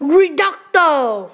Reducto.